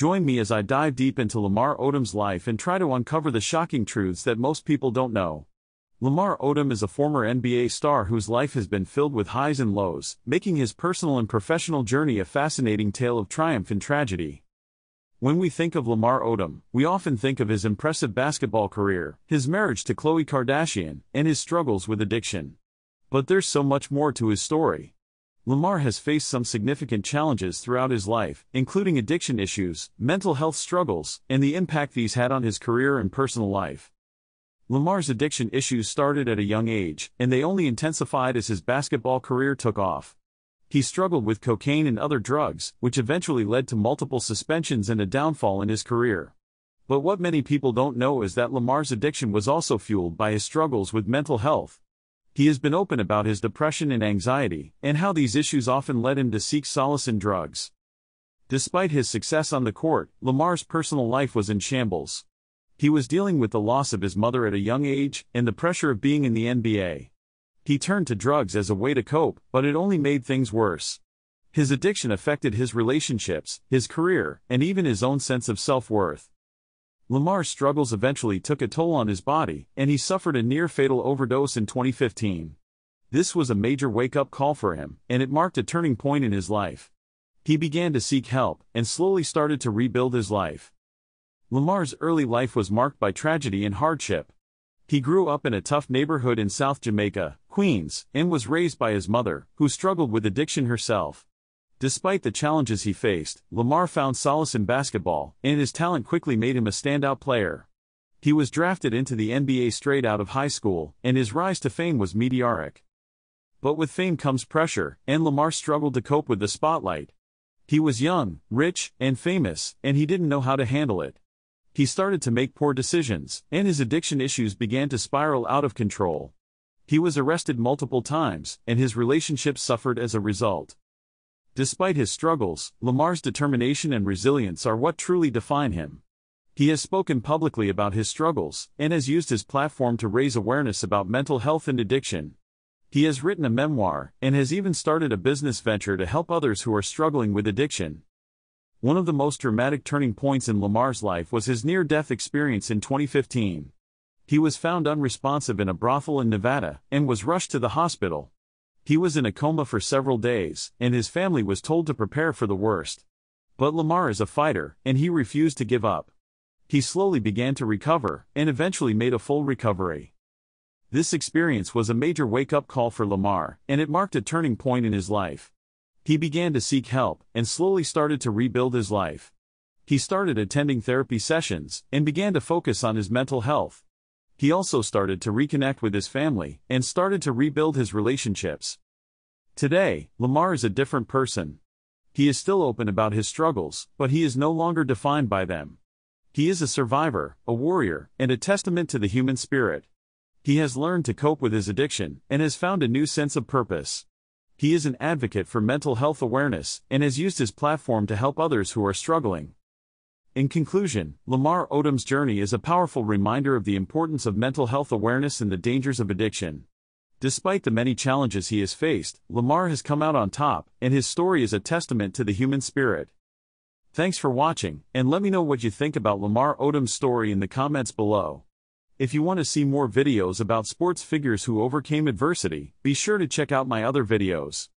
Join me as I dive deep into Lamar Odom's life and try to uncover the shocking truths that most people don't know. Lamar Odom is a former NBA star whose life has been filled with highs and lows, making his personal and professional journey a fascinating tale of triumph and tragedy. When we think of Lamar Odom, we often think of his impressive basketball career, his marriage to Khloe Kardashian, and his struggles with addiction. But there's so much more to his story. Lamar has faced some significant challenges throughout his life, including addiction issues, mental health struggles, and the impact these had on his career and personal life. Lamar's addiction issues started at a young age, and they only intensified as his basketball career took off. He struggled with cocaine and other drugs, which eventually led to multiple suspensions and a downfall in his career. But what many people don't know is that Lamar's addiction was also fueled by his struggles with mental health, he has been open about his depression and anxiety, and how these issues often led him to seek solace in drugs. Despite his success on the court, Lamar's personal life was in shambles. He was dealing with the loss of his mother at a young age and the pressure of being in the NBA. He turned to drugs as a way to cope, but it only made things worse. His addiction affected his relationships, his career, and even his own sense of self worth. Lamar's struggles eventually took a toll on his body, and he suffered a near fatal overdose in 2015. This was a major wake up call for him, and it marked a turning point in his life. He began to seek help and slowly started to rebuild his life. Lamar's early life was marked by tragedy and hardship. He grew up in a tough neighborhood in South Jamaica, Queens, and was raised by his mother, who struggled with addiction herself. Despite the challenges he faced, Lamar found solace in basketball, and his talent quickly made him a standout player. He was drafted into the NBA straight out of high school, and his rise to fame was meteoric. But with fame comes pressure, and Lamar struggled to cope with the spotlight. He was young, rich, and famous, and he didn't know how to handle it. He started to make poor decisions, and his addiction issues began to spiral out of control. He was arrested multiple times, and his relationships suffered as a result. Despite his struggles, Lamar's determination and resilience are what truly define him. He has spoken publicly about his struggles and has used his platform to raise awareness about mental health and addiction. He has written a memoir and has even started a business venture to help others who are struggling with addiction. One of the most dramatic turning points in Lamar's life was his near death experience in 2015. He was found unresponsive in a brothel in Nevada and was rushed to the hospital. He was in a coma for several days, and his family was told to prepare for the worst. But Lamar is a fighter, and he refused to give up. He slowly began to recover, and eventually made a full recovery. This experience was a major wake up call for Lamar, and it marked a turning point in his life. He began to seek help, and slowly started to rebuild his life. He started attending therapy sessions, and began to focus on his mental health he also started to reconnect with his family and started to rebuild his relationships. Today, Lamar is a different person. He is still open about his struggles, but he is no longer defined by them. He is a survivor, a warrior, and a testament to the human spirit. He has learned to cope with his addiction and has found a new sense of purpose. He is an advocate for mental health awareness and has used his platform to help others who are struggling. In conclusion, Lamar Odom's journey is a powerful reminder of the importance of mental health awareness and the dangers of addiction. Despite the many challenges he has faced, Lamar has come out on top, and his story is a testament to the human spirit. Thanks for watching, and let me know what you think about Lamar Odom's story in the comments below. If you want to see more videos about sports figures who overcame adversity, be sure to check out my other videos.